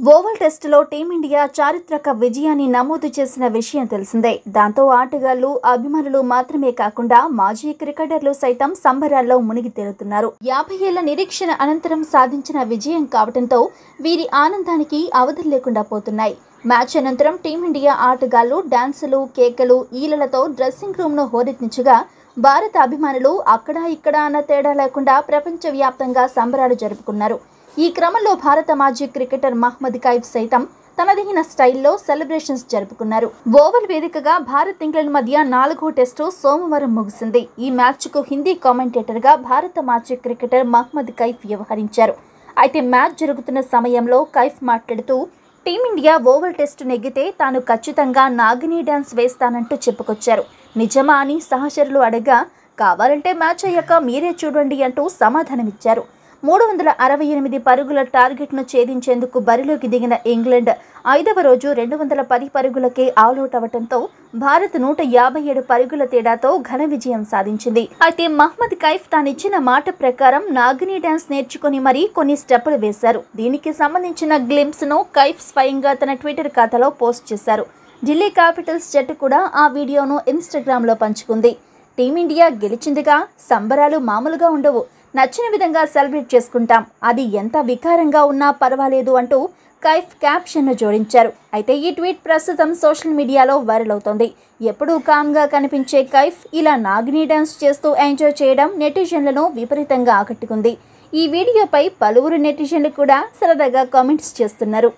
Oval టెస్టులో team India చారిత్రక విజయాన్ని నమోదు చేసిన విషయం తెలిసిందే. దాంతో ఆటగాళ్ళు అభిమానులు మాత్రమే కాకుండా మాజీ క్రికెటర్లు సైతం సంబరాల్లో మునిగి తేలుతున్నారు. యాభై ఏళ్ళ నిరీక్షణ అనంతరం సాధించిన విజయం కావడంతో వీరి ఆనందానికి అవధులు లేకుండా పోతున్నాయి. మ్యాచ్ అనంతరం టీమిండియా ఆటగాళ్ళు డాన్సులు కేకలు ఈలలతో డ్రెస్సింగ్ రూమ్ను హోరెత్తించగా భారత అభిమానులు అక్కడ ఇక్కడ అన్న తేడా లేకుండా ప్రపంచవ్యాప్తంగా సంబరాలు జరుపుకున్నారు. ఈ క్రమంలో భారత మాజీ క్రికెటర్ మహ్మద్ కైఫ్ సైతం తనదగిన స్టైల్లో సెలబ్రేషన్స్ జరుపుకున్నారు. ఓవల్ వేదికగా భారత్ ఇంగ్లాండ్ మధ్య నాలుగో టెస్టు సోమవారం ముగిసింది. ఈ మ్యాచ్కు హిందీ కామెంటేటర్గా భారత మాజీ క్రికెటర్ మహ్మద్ కైఫ్ వ్యవహరించారు. అయితే మ్యాచ్ జరుగుతున్న సమయంలో కైఫ్ మాట్లాడుతూ టీమిండియా ఓవల్ టెస్టు నెగ్గితే తాను ఖచ్చితంగా నాగిని డ్యాన్స్ వేస్తానంటూ చెప్పుకొచ్చారు. నిజమా అని సహచరులు అడగా కావాలంటే మ్యాచ్ అయ్యాక మీరే చూడండి అంటూ సమాధానమిచ్చారు. మూడు వందల అరవై ఎనిమిది పరుగుల టార్గెట్ను ఛేదించేందుకు బరిలోకి దిగిన ఇంగ్లాండ్ ఐదవ రోజు రెండు వందల పది పరుగులకే ఆల్అౌట్ అవడంతో భారత్ నూట యాభై ఏడు పరుగుల తేడాతో ఘన విజయం సాధించింది. అయితే మహ్మద్ కైఫ్ తానిచ్చిన మాట ప్రకారం నాగిని డ్యాన్స్ నేర్చుకుని మరీ కొన్ని స్టెప్పులు వేశారు. దీనికి సంబంధించిన గ్లిమ్స్ను కైఫ్ స్వయంగా తన ట్విట్టర్ ఖాతాలో పోస్ట్ చేశారు. ఢిల్లీ క్యాపిటల్స్ జట్టు కూడా ఆ వీడియోను ఇన్స్టాగ్రామ్లో పంచుకుంది. టీమిండియా గెలిచిందిగా సంబరాలు మామూలుగా ఉండవు. నచ్చిన విధంగా సెలబ్రేట్ చేసుకుంటాం. అది ఎంత వికారంగా ఉన్నా పర్వాలేదు అంటూ కైఫ్ క్యాప్షన్ను జోడించారు. అయితే ఈ ట్వీట్ ప్రస్తుతం సోషల్ మీడియాలో వైరల్ అవుతోంది. ఎప్పుడూ కామ్గా కనిపించే కైఫ్ ఇలా నాగిని డాన్స్ చేస్తూ ఎంజాయ్ చేయడం నెటిజన్లను విపరీతంగా ఆకట్టుకుంది. ఈ వీడియోపై పలువురు నెటిజన్లు కూడా సరదాగా కామెంట్స్ చేస్తున్నారు.